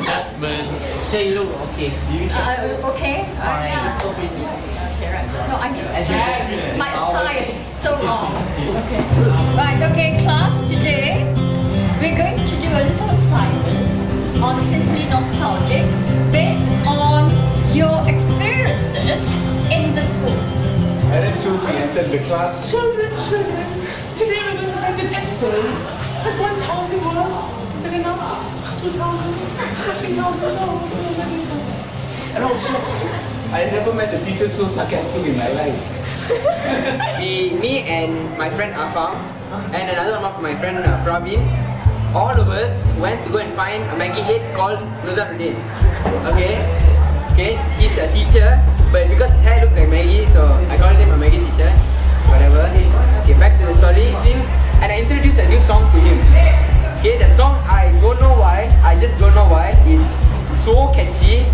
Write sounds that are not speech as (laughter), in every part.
Adjustments. So you look okay. Uh, okay. Uh, yeah. So pretty. No, I need Exactly. My attire is so long. (laughs) Okay. Right, okay, class. Today we're going to do a little assignment on Simply Nostalgic based on your experiences in the school. And then Josie entered the class. Children, children, today we're going to write an essay. Like 1,000 words. Is that enough? 2,000? 3,000? No, no, And I was shocked. I never met a teacher so sarcastic in my life. (laughs) we, me and my friend Afam and another one of my friend uh, Praveen, all of us went to go and find a Maggi head called Nuzaruddin. Okay? Okay, he's a teacher, but because his hair looked like Maggi, so I called him a Maggi teacher. Whatever. Okay, back to the story thing. It's so catchy.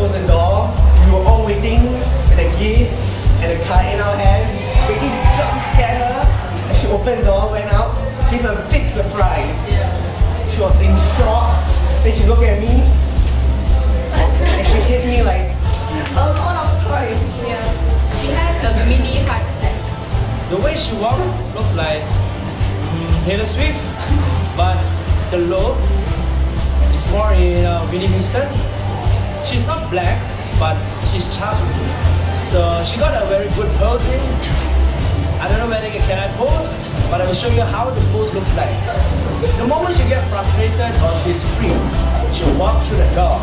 Followed, I closed the door. We were all waiting with a gift and a card in our hands, waiting to jump scare her. And she opened the door, went out, gave her a big surprise. She was in shock. Then she looked at me and she hit me like a lot of times. Yeah. She had a mini heart attack. The way she walks looks like mm, Taylor Swift, (laughs) but the look is more in uh, Whitney Houston. Black, but she's charming. So she got a very good posing. I don't know whether you can I pose, but I will show you how the pose looks like. The moment she gets frustrated or she's free, she'll walk through the door.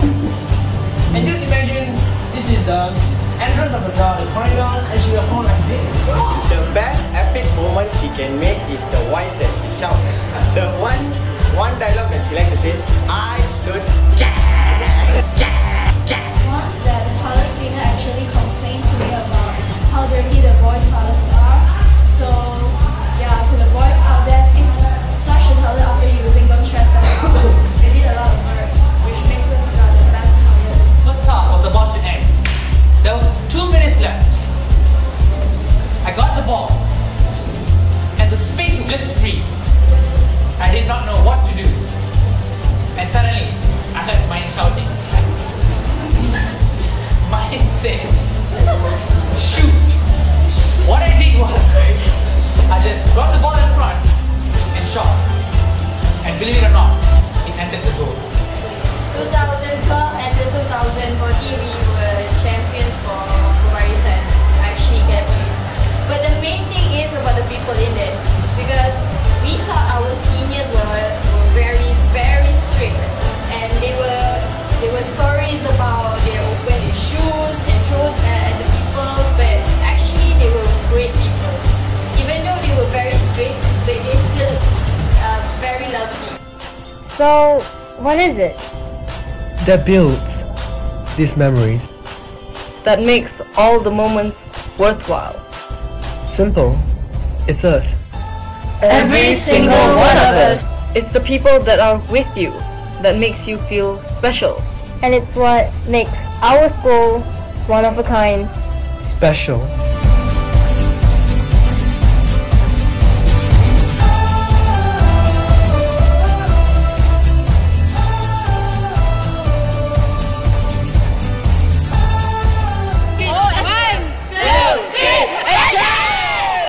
And just imagine this is the entrance of the door, the corridor, and she will hold like this. The best epic moment she can make is the voice that she shouts. The one one dialogue that she likes to say, I Yes, got the ball in front and shot. And believe it or not, he entered the goal. 2012 and 2013. So, what is it that builds these memories. that makes all the moments worthwhile? Simple. It's us. Every single one of us. It's the people that are with you that makes you feel special. And it's what makes our school one of a kind. Special.